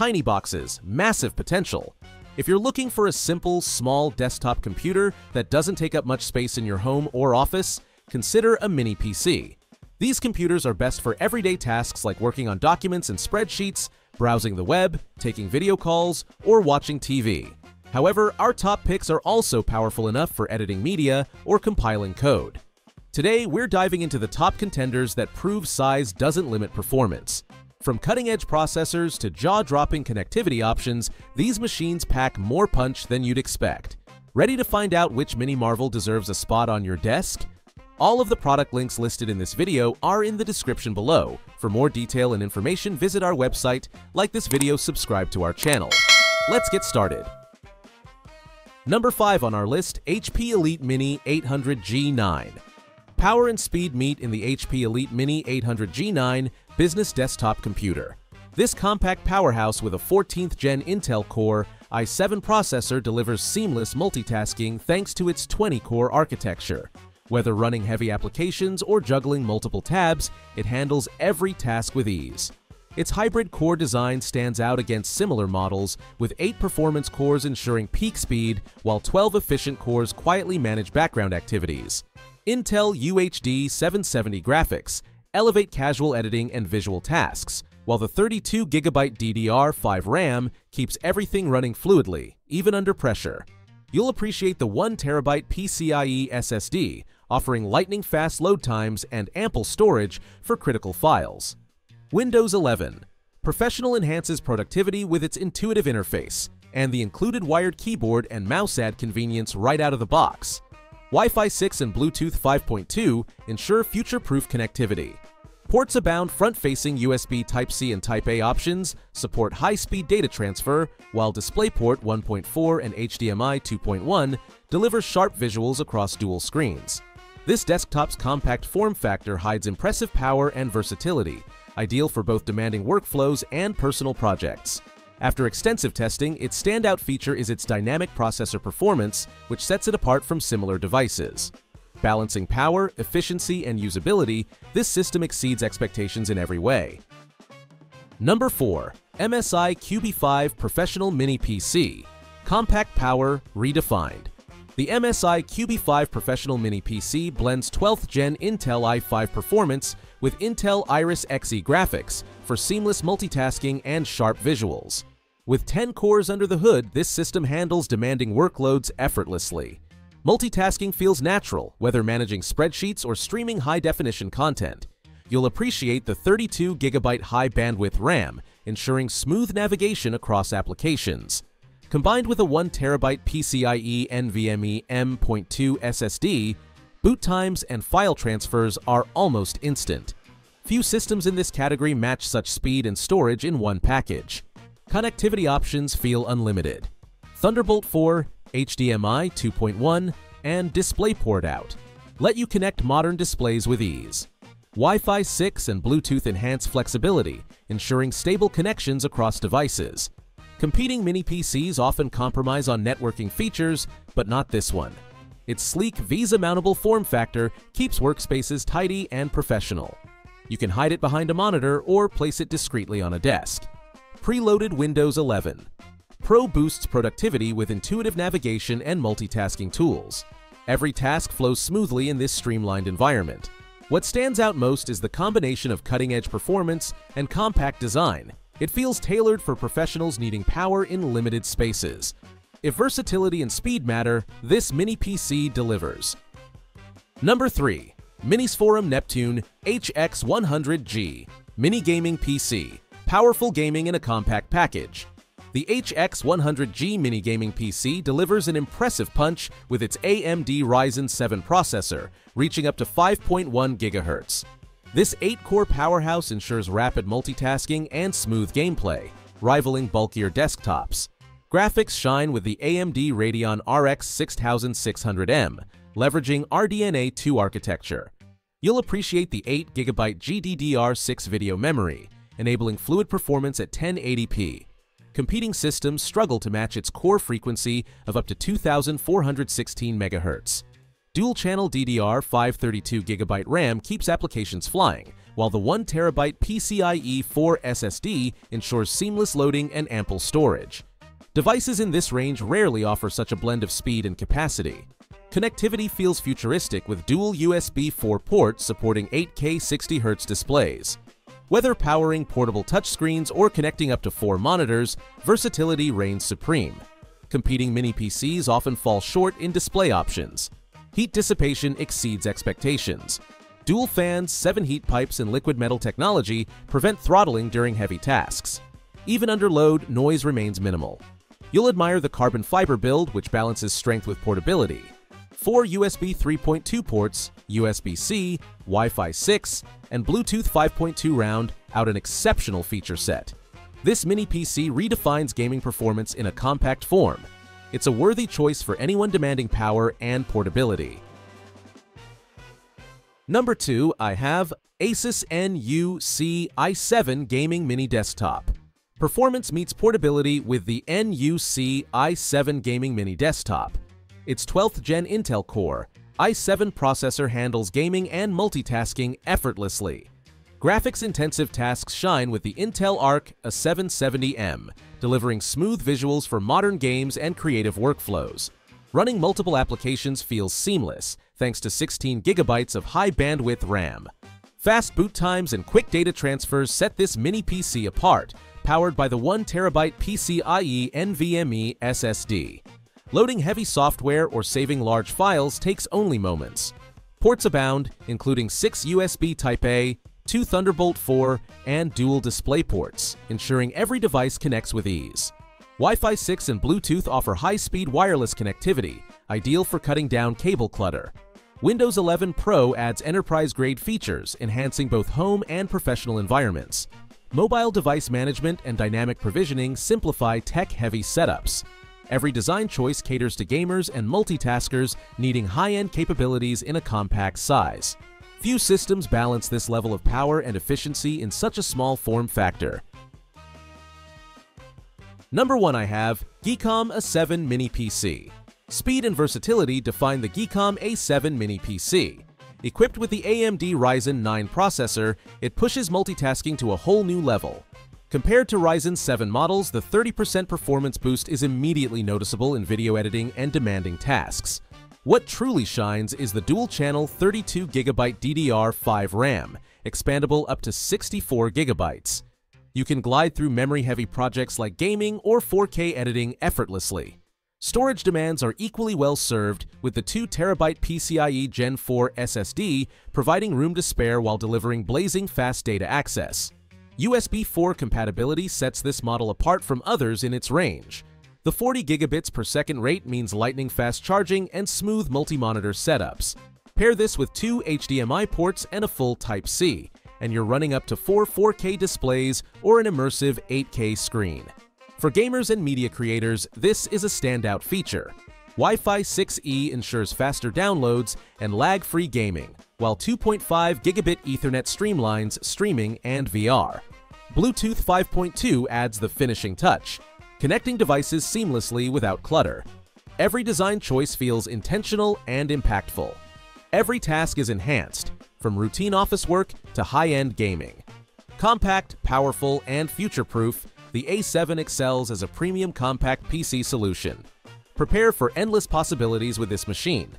tiny boxes, massive potential. If you're looking for a simple, small desktop computer that doesn't take up much space in your home or office, consider a mini PC. These computers are best for everyday tasks like working on documents and spreadsheets, browsing the web, taking video calls, or watching TV. However, our top picks are also powerful enough for editing media or compiling code. Today, we're diving into the top contenders that prove size doesn't limit performance. From cutting-edge processors to jaw-dropping connectivity options, these machines pack more punch than you'd expect. Ready to find out which Mini Marvel deserves a spot on your desk? All of the product links listed in this video are in the description below. For more detail and information, visit our website, like this video, subscribe to our channel. Let's get started. Number 5 on our list, HP Elite Mini 800G9. Power and speed meet in the HP Elite Mini 800G9 business desktop computer. This compact powerhouse with a 14th gen Intel Core i7 processor delivers seamless multitasking thanks to its 20-core architecture. Whether running heavy applications or juggling multiple tabs, it handles every task with ease. Its hybrid core design stands out against similar models, with 8 performance cores ensuring peak speed, while 12 efficient cores quietly manage background activities. Intel UHD 770 graphics elevate casual editing and visual tasks, while the 32GB DDR5 RAM keeps everything running fluidly, even under pressure. You'll appreciate the 1TB PCIe SSD, offering lightning-fast load times and ample storage for critical files. Windows 11. Professional enhances productivity with its intuitive interface, and the included wired keyboard and mouse add convenience right out of the box. Wi-Fi 6 and Bluetooth 5.2 ensure future-proof connectivity. Ports abound front-facing USB Type-C and Type-A options support high-speed data transfer, while DisplayPort 1.4 and HDMI 2.1 deliver sharp visuals across dual screens. This desktop's compact form factor hides impressive power and versatility, ideal for both demanding workflows and personal projects. After extensive testing, its standout feature is its dynamic processor performance, which sets it apart from similar devices. Balancing power, efficiency, and usability, this system exceeds expectations in every way. Number 4. MSI Cubi 5 Professional Mini PC Compact Power Redefined the MSI Cubi 5 Professional Mini PC blends 12th Gen Intel i5 performance with Intel Iris Xe graphics for seamless multitasking and sharp visuals. With 10 cores under the hood, this system handles demanding workloads effortlessly. Multitasking feels natural, whether managing spreadsheets or streaming high-definition content. You'll appreciate the 32GB high-bandwidth RAM, ensuring smooth navigation across applications. Combined with a 1TB PCIe NVMe M.2 SSD, boot times and file transfers are almost instant. Few systems in this category match such speed and storage in one package. Connectivity options feel unlimited. Thunderbolt 4, HDMI 2.1, and DisplayPort out let you connect modern displays with ease. Wi-Fi 6 and Bluetooth enhance flexibility, ensuring stable connections across devices. Competing mini PCs often compromise on networking features, but not this one. Its sleek VESA mountable form factor keeps workspaces tidy and professional. You can hide it behind a monitor or place it discreetly on a desk. Preloaded Windows 11. Pro boosts productivity with intuitive navigation and multitasking tools. Every task flows smoothly in this streamlined environment. What stands out most is the combination of cutting-edge performance and compact design, it feels tailored for professionals needing power in limited spaces. If versatility and speed matter, this mini PC delivers. Number 3. Minisforum Neptune HX100G Mini Gaming PC Powerful gaming in a compact package. The HX100G mini gaming PC delivers an impressive punch with its AMD Ryzen 7 processor, reaching up to 5.1 GHz. This 8-core powerhouse ensures rapid multitasking and smooth gameplay, rivaling bulkier desktops. Graphics shine with the AMD Radeon RX 6600M, leveraging RDNA 2 architecture. You'll appreciate the 8GB GDDR6 video memory, enabling fluid performance at 1080p. Competing systems struggle to match its core frequency of up to 2416 MHz. Dual-channel DDR 532GB RAM keeps applications flying, while the 1TB PCIe 4 SSD ensures seamless loading and ample storage. Devices in this range rarely offer such a blend of speed and capacity. Connectivity feels futuristic with dual USB 4 ports supporting 8K 60Hz displays. Whether powering portable touchscreens or connecting up to four monitors, versatility reigns supreme. Competing mini PCs often fall short in display options. Heat dissipation exceeds expectations. Dual fans, seven heat pipes, and liquid metal technology prevent throttling during heavy tasks. Even under load, noise remains minimal. You'll admire the carbon fiber build, which balances strength with portability. Four USB 3.2 ports, USB-C, Wi-Fi 6, and Bluetooth 5.2 round out an exceptional feature set. This mini PC redefines gaming performance in a compact form. It's a worthy choice for anyone demanding power and portability. Number 2, I have Asus NUC i7 Gaming Mini Desktop. Performance meets portability with the NUC i7 Gaming Mini Desktop. Its 12th gen Intel Core, i7 processor handles gaming and multitasking effortlessly. Graphics-intensive tasks shine with the Intel Arc A770M, delivering smooth visuals for modern games and creative workflows. Running multiple applications feels seamless, thanks to 16 gigabytes of high-bandwidth RAM. Fast boot times and quick data transfers set this mini PC apart, powered by the 1TB PCIe NVMe SSD. Loading heavy software or saving large files takes only moments. Ports abound, including six USB Type-A, two Thunderbolt 4, and dual display ports, ensuring every device connects with ease. Wi-Fi 6 and Bluetooth offer high-speed wireless connectivity, ideal for cutting down cable clutter. Windows 11 Pro adds enterprise-grade features, enhancing both home and professional environments. Mobile device management and dynamic provisioning simplify tech-heavy setups, Every design choice caters to gamers and multitaskers needing high-end capabilities in a compact size. Few systems balance this level of power and efficiency in such a small form factor. Number 1 I have Geekom A7 Mini PC. Speed and versatility define the Geekom A7 Mini PC. Equipped with the AMD Ryzen 9 processor, it pushes multitasking to a whole new level. Compared to Ryzen 7 models, the 30% performance boost is immediately noticeable in video editing and demanding tasks. What truly shines is the dual-channel 32GB DDR5 RAM, expandable up to 64GB. You can glide through memory-heavy projects like gaming or 4K editing effortlessly. Storage demands are equally well served with the 2TB PCIe Gen 4 SSD providing room to spare while delivering blazing fast data access. USB 4 compatibility sets this model apart from others in its range. The 40 gigabits per second rate means lightning fast charging and smooth multi-monitor setups. Pair this with two HDMI ports and a full Type-C, and you're running up to four 4K displays or an immersive 8K screen. For gamers and media creators, this is a standout feature. Wi-Fi 6E ensures faster downloads and lag-free gaming, while 2.5 gigabit Ethernet streamlines streaming and VR. Bluetooth 5.2 adds the finishing touch, connecting devices seamlessly without clutter. Every design choice feels intentional and impactful. Every task is enhanced, from routine office work to high-end gaming. Compact, powerful, and future-proof, the A7 excels as a premium compact PC solution. Prepare for endless possibilities with this machine,